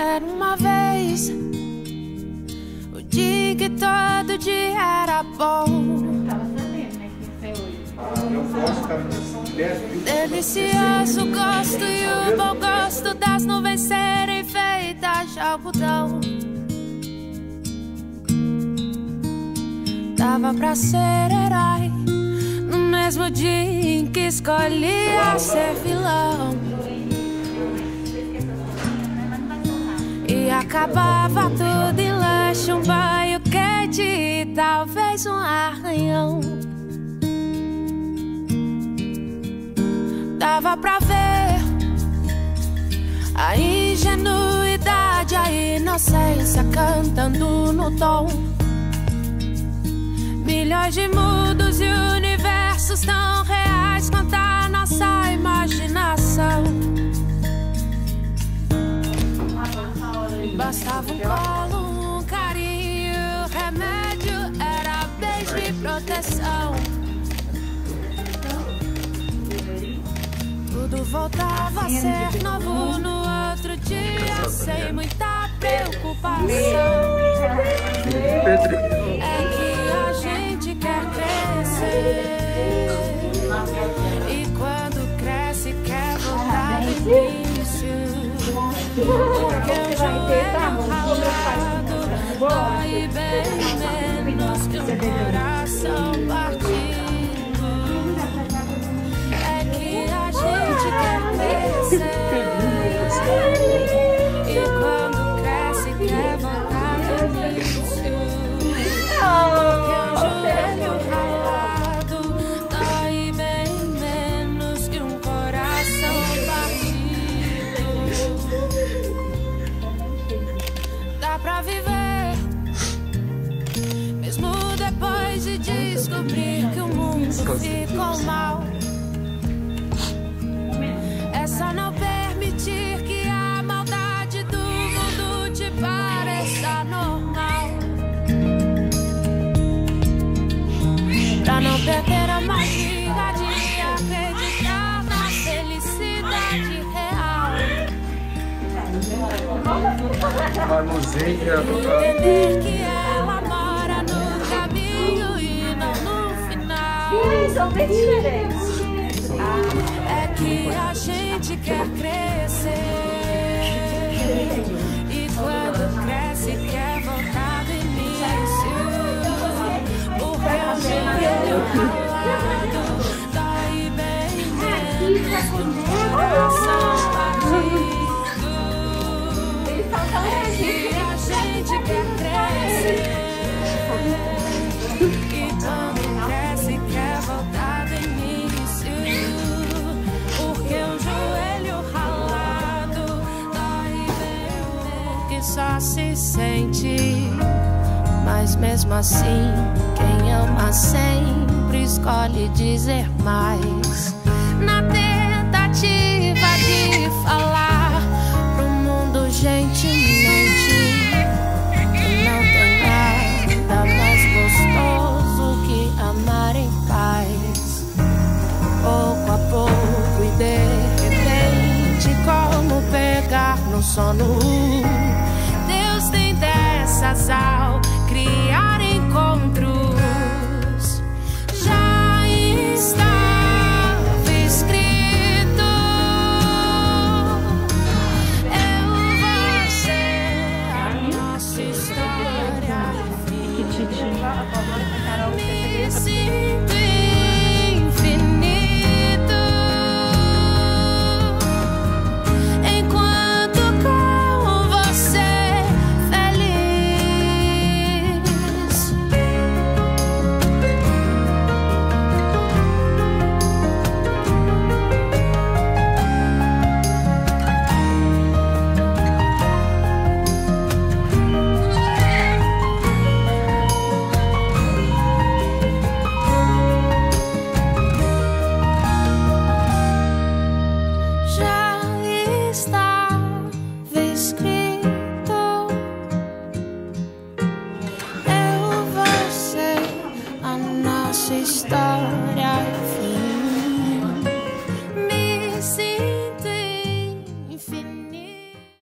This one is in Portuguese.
Era uma vez o dia que todo dia era bom. Delicioso gosto e o bom gosto das nuvens serem feitas de algodão. Dava pra ser herói no mesmo dia em que escolhia ser vilão. Acabava tudo em lanche, um banho quente e talvez um arranhão. Dava pra ver a ingenuidade, a inocência cantando no tom. Milhões de mundos e universos tão reais quanto a nossa imaginação. Bastava um colo, um carinho, remédio era beijo e proteção. Tudo voltava a ser novo no outro dia, sem muita preocupação. É que a gente quer crescer. E quando cresce, quer voltar do início. Ficou mal. É só não permitir que a maldade do mundo te pareça normal. Pra não perder a magia de acreditar na felicidade real. Entender que ela São bem diferentes. É que a gente quer crescer. E quando cresce, quer voltar do início. Porque o joelho ralado dói bem menos só se sente. Mas mesmo assim, quem ama sempre escolhe dizer mais. Na tentativa de falar pro mundo gentilmente. que Não tem nada mais gostoso que amar em paz. Pouco a pouco e de repente, como pegar no sono. Ao criar encontros. Já estava escrito. Eu, você, a nossa história. Me sinto